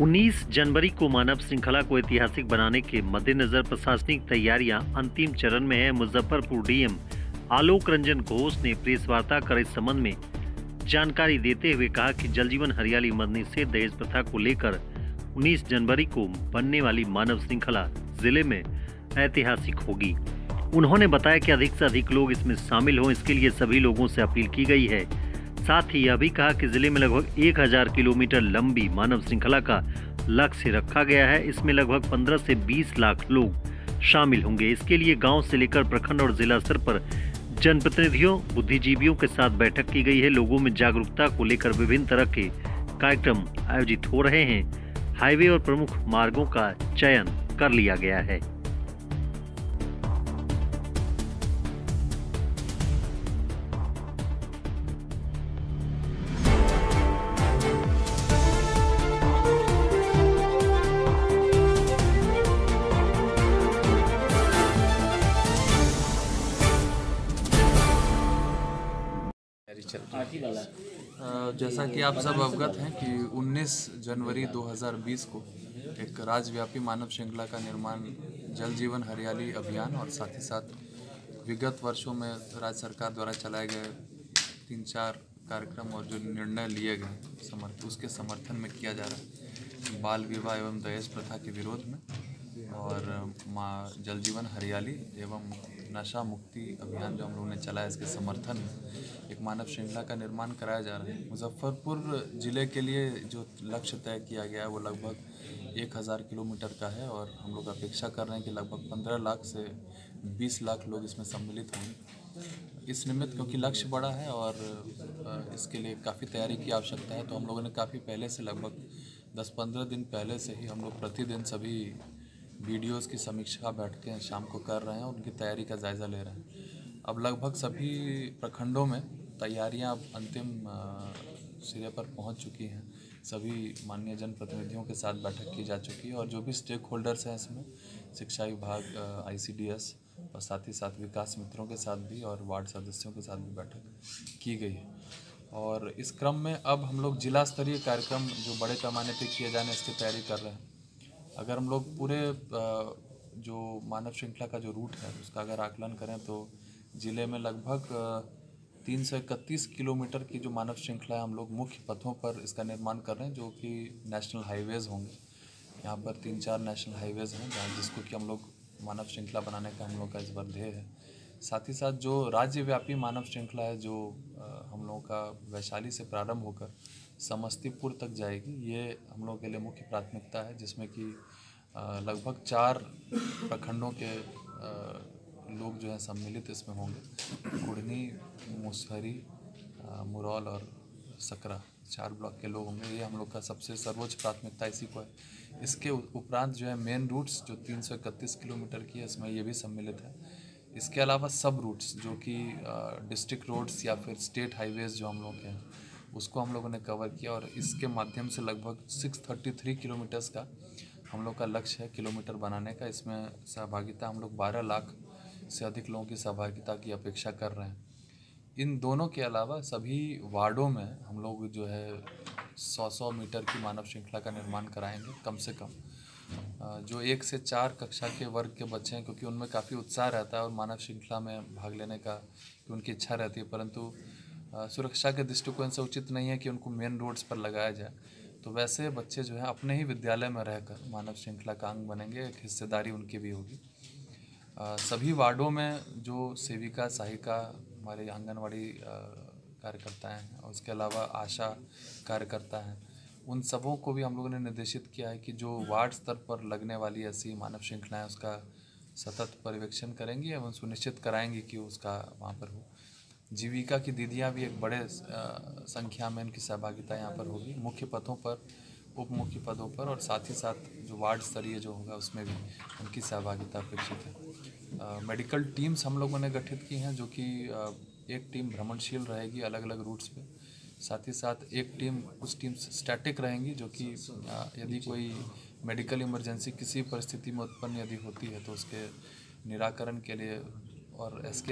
19 जनवरी को मानव श्रृंखला को ऐतिहासिक बनाने के मद्देनजर प्रशासनिक तैयारियाँ अंतिम चरण में है। मुजफ्फरपुर डीएम आलोक रंजन घोष ने प्रेस वार्ता कर इस संबंध में जानकारी देते हुए कहा कि जल जीवन हरियाली मदनी से दहेज प्रथा को लेकर 19 जनवरी को बनने वाली मानव श्रृंखला ज़िले में ऐतिहासिक होगी। उन्होंने बताया कि अधिक से अधिक लोग इसमें शामिल हों। इसके लिए सभी लोगों से अपील की गई है साथ ही यह भी कहा कि ज़िले में लगभग 1000 किलोमीटर लंबी मानव श्रृंखला का लक्ष्य रखा गया है। इसमें लगभग 15 से 20 लाख लोग शामिल होंगे। इसके लिए गाँव से लेकर प्रखंड और जिला स्तर पर जनप्रतिनिधियों, बुद्धिजीवियों के साथ बैठक की गई है। लोगों में जागरूकता को लेकर विभिन्न तरह के कार्यक्रम आयोजित हो रहे हैं। हाईवे और प्रमुख मार्गों का चयन कर लिया गया है। अ, जैसा कि आप सब अवगत हैं कि 19 जनवरी 2020 को एक राज्यव्यापी मानव श्रृंखला का निर्माण जल जीवन हरियाली अभियान और साथ ही साथ विगत वर्षों में राज्य सरकार द्वारा चलाए गए तीन चार कार्यक्रम और जो निर्णय लिए गए समर्थ उसके समर्थन में किया जा रहा है। बाल विवाह एवं दहेज प्रथा के विरोध में और माँ जल जीवन हरियाली एवं नशा मुक्ति अभियान जो हम लोगों ने चलाया, इसके समर्थन में एक मानव श्रृंखला का निर्माण कराया जा रहा है। मुजफ्फरपुर ज़िले के लिए जो लक्ष्य तय किया गया है, वो लगभग एक हज़ार किलोमीटर का है और हम लोग अपेक्षा कर रहे हैं कि लगभग पंद्रह लाख से बीस लाख लोग इसमें सम्मिलित होंगे। इस निमित्त क्योंकि लक्ष्य बड़ा है और इसके लिए काफ़ी तैयारी की आवश्यकता है तो हम लोगों ने काफ़ी पहले से लगभग दस पंद्रह दिन पहले से ही हम लोग प्रतिदिन सभी वीडियोस की समीक्षा बैठकें शाम को कर रहे हैं, उनकी तैयारी का जायज़ा ले रहे हैं। अब लगभग सभी प्रखंडों में तैयारियाँ अब अंतिम सिरे पर पहुँच चुकी हैं। सभी माननीय जनप्रतिनिधियों के साथ बैठक की जा चुकी है और जो भी स्टेक होल्डर्स हैं इसमें, शिक्षा विभाग आईसीडीएस और साथ ही साथ विकास मित्रों के साथ भी और वार्ड सदस्यों के साथ भी बैठक की गई है। और इस क्रम में अब हम लोग जिला स्तरीय कार्यक्रम जो बड़े पैमाने पर किए जाने, इसकी तैयारी कर रहे हैं। अगर हम लोग पूरे जो मानव श्रृंखला का जो रूट है, उसका अगर आकलन करें तो ज़िले में लगभग तीन सौ इकतीस किलोमीटर की जो मानव श्रृंखला है, हम लोग मुख्य पथों पर इसका निर्माण कर रहे हैं, जो कि नेशनल हाईवेज़ होंगे। यहाँ पर तीन चार नेशनल हाईवेज़ हैं, जहाँ जिसको कि हम लोग मानव श्रृंखला बनाने का हम लोग का इस बार ध्येय है। साथ ही साथ जो राज्यव्यापी मानव श्रृंखला है, जो हम लोगों का वैशाली से प्रारंभ होकर समस्तीपुर तक जाएगी। ये हम लोगों के लिए मुख्य प्राथमिकता है, जिसमें कि लगभग चार प्रखंडों के लोग जो हैं सम्मिलित इसमें होंगे। कुड़नी, मुसहरी मुरौल और सकरा, चार ब्लॉक के लोग होंगे। ये हम लोग का सबसे सर्वोच्च प्राथमिकता इसी को है। इसके उपरांत जो है मेन रूट्स, जो तीन सौ इकतीस किलोमीटर की है, इसमें ये भी सम्मिलित है। इसके अलावा सब रूट्स, जो कि डिस्ट्रिक्ट रोड्स या फिर स्टेट हाईवेज जो हम लोग के हैं उसको हम लोगों ने कवर किया और इसके माध्यम से लगभग 633 किलोमीटर्स का हम लोग का लक्ष्य है किलोमीटर बनाने का। इसमें सहभागिता, हम लोग 12 लाख से अधिक लोगों की सहभागिता की अपेक्षा कर रहे हैं। इन दोनों के अलावा सभी वार्डों में हम लोग जो है सौ सौ मीटर की मानव श्रृंखला का निर्माण कराएँगे कम से कम। जो एक से चार कक्षा के वर्ग के बच्चे हैं, क्योंकि उनमें काफ़ी उत्साह रहता है और मानव श्रृंखला में भाग लेने का उनकी इच्छा रहती है, परंतु सुरक्षा के दृष्टिकोण से उचित नहीं है कि उनको मेन रोड्स पर लगाया जाए। तो वैसे बच्चे जो है अपने ही विद्यालय में रहकर मानव श्रृंखला का अंग बनेंगे, एक हिस्सेदारी उनकी भी होगी। सभी वार्डों में जो सेविका, सहायिका हमारे आंगनवाड़ी कार्यकर्ता हैं उसके अलावा आशा कार्यकर्ता हैं, उन सबों को भी हम लोगों ने निर्देशित किया है कि जो वार्ड स्तर पर लगने वाली ऐसी मानव श्रृंखलाएँ उसका सतत पर्यवेक्षण करेंगी एवं सुनिश्चित कराएँगी कि उसका वहाँ पर हो। जीविका की दीदियाँ भी एक बड़े संख्या में इनकी सहभागिता यहाँ पर होगी। मुख्य पदों पर, उप मुख्य पदों पर और साथ ही साथ जो वार्ड स्तरीय जो होगा उसमें भी उनकी सहभागिता अपेक्षित है। मेडिकल टीम्स हम लोगों ने गठित की हैं जो कि एक टीम भ्रमणशील रहेगी अलग अलग रूट्स पे साथ ही साथ एक टीम, कुछ टीम्स स्टैटिक रहेंगी जो कि यदि कोई मेडिकल इमरजेंसी किसी परिस्थिति में उत्पन्न यदि होती है तो उसके निराकरण के लिए और एस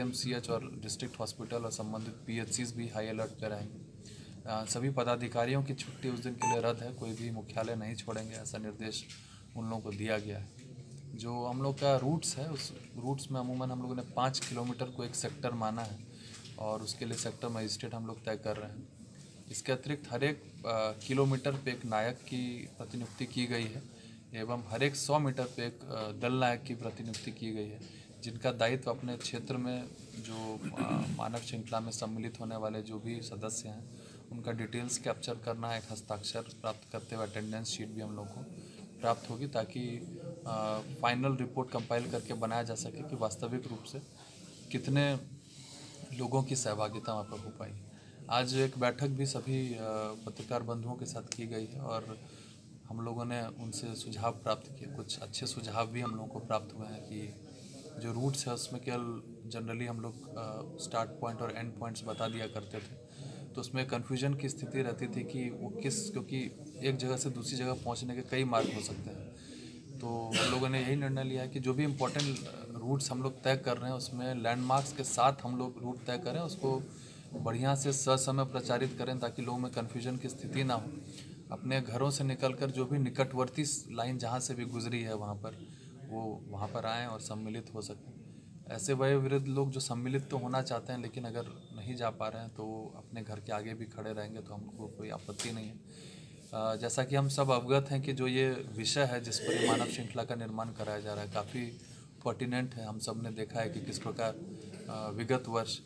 और डिस्ट्रिक्ट हॉस्पिटल और संबंधित पी भी हाई अलर्ट पर रहेंगे। सभी पदाधिकारियों की छुट्टी उस दिन के लिए रद्द है, कोई भी मुख्यालय नहीं छोड़ेंगे, ऐसा निर्देश उन लोगों को दिया गया है। जो हम लोग का रूट्स है, उस रूट्स में अमूमन हम लोगों ने पाँच किलोमीटर को एक सेक्टर माना है और उसके लिए सेक्टर मजिस्ट्रेट हम लोग तय कर रहे हैं। इसके अतिरिक्त हर एक किलोमीटर पे एक नायक की प्रतिनियुक्ति की गई है, एवं हर एक सौ मीटर पे एक दल नायक की प्रतिनियुक्ति की गई है। जिनका दायित्व अपने क्षेत्र में जो मानव श्रृंखला में सम्मिलित होने वाले जो भी सदस्य हैं, उनका डिटेल्स कैप्चर करना, एक हस्ताक्षर प्राप्त करते हुए अटेंडेंस शीट भी हम लोग को प्राप्त होगी ताकि फाइनल रिपोर्ट कंपाइल करके बनाया जा सके कि वास्तविक रूप से कितने लोगों की सहभागिता वहाँ पर हो पाई। आज एक बैठक भी सभी पत्रकार बंधुओं के साथ की गई है और हम लोगों ने उनसे सुझाव प्राप्त किए। कुछ अच्छे सुझाव भी हम लोगों को प्राप्त हुए हैं कि जो रूट्स है, उसमें केवल जनरली हम लोग स्टार्ट पॉइंट और एंड पॉइंट्स बता दिया करते थे। तो उसमें कन्फ्यूज़न की स्थिति रहती थी कि वो किस, क्योंकि एक जगह से दूसरी जगह पहुँचने के कई मार्ग हो सकते हैं। तो हम लोगों ने यही निर्णय लिया कि जो भी इम्पोर्टेंट रूट्स हम लोग तय कर रहे हैं, उसमें लैंडमार्क्स के साथ हम लोग रूट तय करें, उसको बढ़िया से ससमय प्रचारित करें, ताकि लोगों में कन्फ्यूज़न की स्थिति ना हो। अपने घरों से निकलकर जो भी निकटवर्ती लाइन जहाँ से भी गुजरी है, वहाँ पर वो वहाँ पर आएँ और सम्मिलित हो सकें। ऐसे वयोवृद्ध लोग जो सम्मिलित तो होना चाहते हैं, लेकिन अगर नहीं जा पा रहे हैं तो अपने घर के आगे भी खड़े रहेंगे तो हमको कोई आपत्ति नहीं है। जैसा कि हम सब अवगत हैं कि जो ये विषय है, जिस पर मानव श्रृंखला का निर्माण कराया जा रहा है, काफ़ी पर्टिनेंट है। हम सबने देखा है कि किस प्रकार विगत वर्ष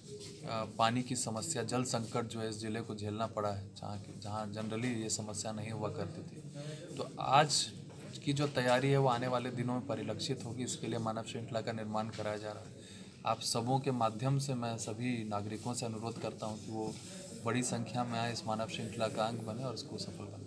पानी की समस्या, जल संकट जो है, इस ज़िले को झेलना पड़ा है, जहाँ की, जहाँ जनरली ये समस्या नहीं हुआ करती थी। तो आज की जो तैयारी है वो आने वाले दिनों में परिलक्षित होगी, इसके लिए मानव श्रृंखला का निर्माण कराया जा रहा है। आप सबों के माध्यम से मैं सभी नागरिकों से अनुरोध करता हूँ कि वो बड़ी संख्या में आए इस मानव श्रृंखला का अंग बने और उसको सफल बनाए।